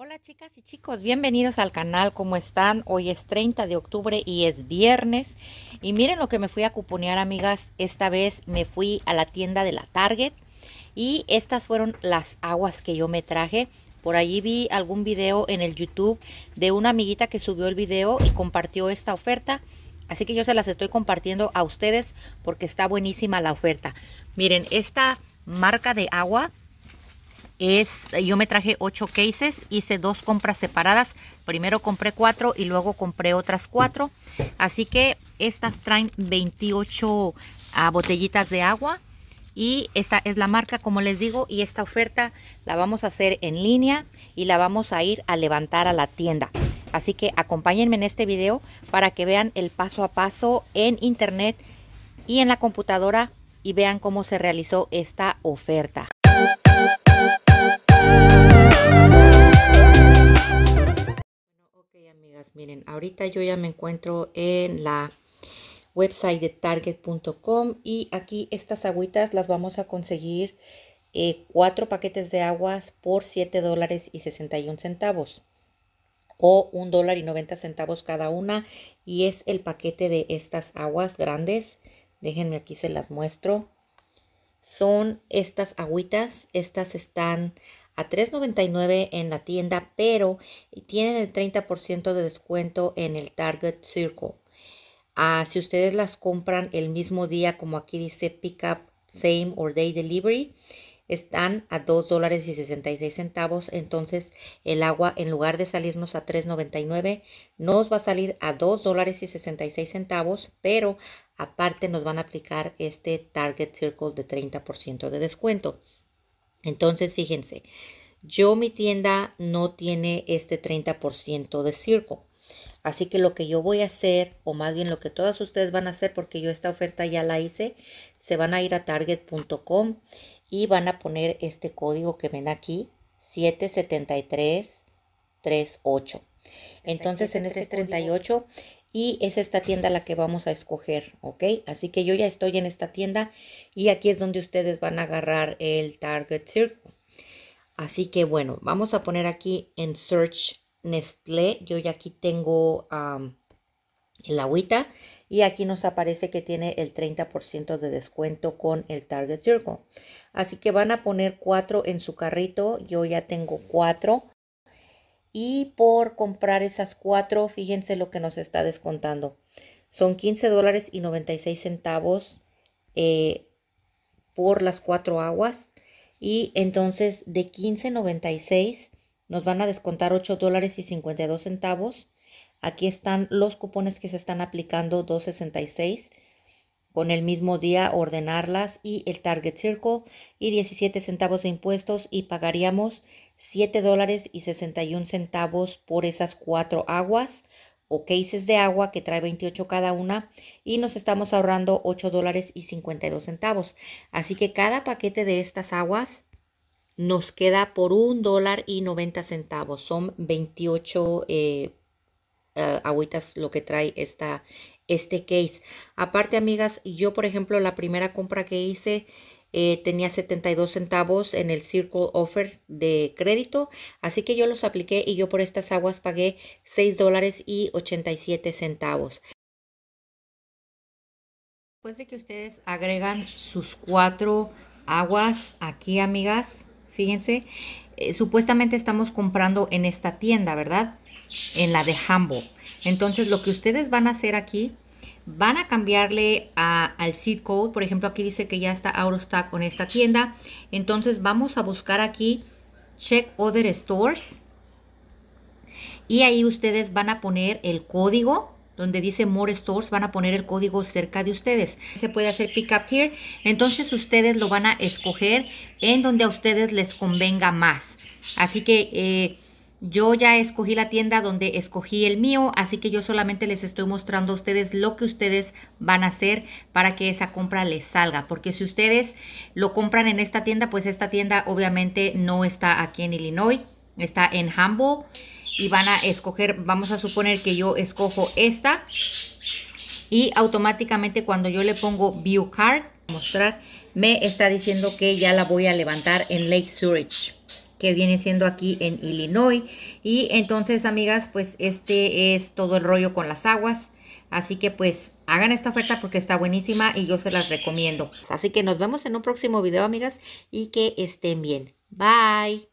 Hola chicas y chicos, bienvenidos al canal, ¿cómo están? Hoy es 30 de octubre y es viernes y miren lo que me fui a cuponear amigas, esta vez me fui a la tienda de la Target y estas fueron las aguas que yo me traje. Por allí vi algún video en el YouTube de una amiguita que subió el video y compartió esta oferta. Así que yo se las estoy compartiendo a ustedes porque está buenísima la oferta. Miren, esta marca de agua es, yo me traje 8 cases, hice dos compras separadas. Primero compré 4 y luego compré otras 4. Así que estas traen 28 ah, botellitas de agua. Y esta es la marca, como les digo, y esta oferta la vamos a hacer en línea y la vamos a ir a levantar a la tienda. Así que acompáñenme en este video para que vean el paso a paso en internet y en la computadora y vean cómo se realizó esta oferta. Ahorita yo ya me encuentro en la website de target.com y aquí estas agüitas las vamos a conseguir eh, cuatro paquetes de aguas por 7 dólares y 61 centavos o un dólar y 90 centavos cada una y es el paquete de estas aguas grandes. Déjenme aquí se las muestro. Son estas agüitas estas están a $3.99 en la tienda, pero tienen el 30% de descuento en el Target Circle. Ah, si ustedes las compran el mismo día, como aquí dice Pick Up Same or Day Delivery, están a $2 dólares y 66 centavos. Entonces el agua en lugar de salirnos a $3.99 nos va a salir a $2 dólares y 66 centavos, pero aparte nos van a aplicar este Target Circle de 30% de descuento. Entonces, fíjense, yo mi tienda no tiene este 30% de circo. Así que lo que yo voy a hacer, o más bien lo que todas ustedes van a hacer, porque yo esta oferta ya la hice, se van a ir a target.com y van a poner este código que ven aquí, 77338. Entonces en este 38 y es esta tienda la que vamos a escoger, ¿ok? Así que yo ya estoy en esta tienda y aquí es donde ustedes van a agarrar el Target Circle. Así que bueno, vamos a poner aquí en Search Nestlé. Yo ya aquí tengo el agüita y aquí nos aparece que tiene el 30% de descuento con el Target Circle. Así que van a poner cuatro en su carrito. Yo ya tengo cuatro. Y por comprar esas cuatro, fíjense lo que nos está descontando. Son 15 dólares y 96 centavos eh, por las cuatro aguas. Y entonces de 15.96 nos van a descontar 8 dólares y 52 centavos. Aquí están los cupones que se están aplicando 2.66 con el mismo día ordenarlas y el Target Circle y 17 centavos de impuestos y pagaríamos 7 dólares y 61 centavos por esas cuatro aguas o cases de agua que trae 28 cada una y nos estamos ahorrando 8 dólares y 52 centavos. Así que cada paquete de estas aguas nos queda por un dólar y 90 centavos. Son 28 eh, eh, agüitas lo que trae esta, este case. Aparte, amigas, yo por ejemplo la primera compra que hice eh, tenía 72 centavos en el Circle Offer de crédito. Así que yo los apliqué y yo por estas aguas pagué 6 dólares y 87 centavos. Después de que ustedes agregan sus cuatro aguas aquí, amigas, fíjense, eh, supuestamente estamos comprando en esta tienda, ¿verdad? En la de Humble. Entonces, lo que ustedes van a hacer aquí van a cambiarle al seed code. Por ejemplo, aquí dice que ya está out con esta tienda. Entonces vamos a buscar aquí check other stores. Y ahí ustedes van a poner el código donde dice More Stores, van a poner el código cerca de ustedes. Se puede hacer Pick Up Here. Entonces ustedes lo van a escoger en donde a ustedes les convenga más. Así que eh, yo ya escogí la tienda donde escogí el mío, así que yo solamente les estoy mostrando a ustedes lo que ustedes van a hacer para que esa compra les salga. Porque si ustedes lo compran en esta tienda, pues esta tienda obviamente no está aquí en Illinois, está en Humble. Y van a escoger, vamos a suponer que yo escojo esta. Y automáticamente cuando yo le pongo View Card, mostrar, me está diciendo que ya la voy a levantar en Lake Zurich. Que viene siendo aquí en Illinois. Y entonces, amigas, pues este es todo el rollo con las aguas. Así que pues hagan esta oferta porque está buenísima y yo se las recomiendo. Así que nos vemos en un próximo video, amigas, y que estén bien. Bye.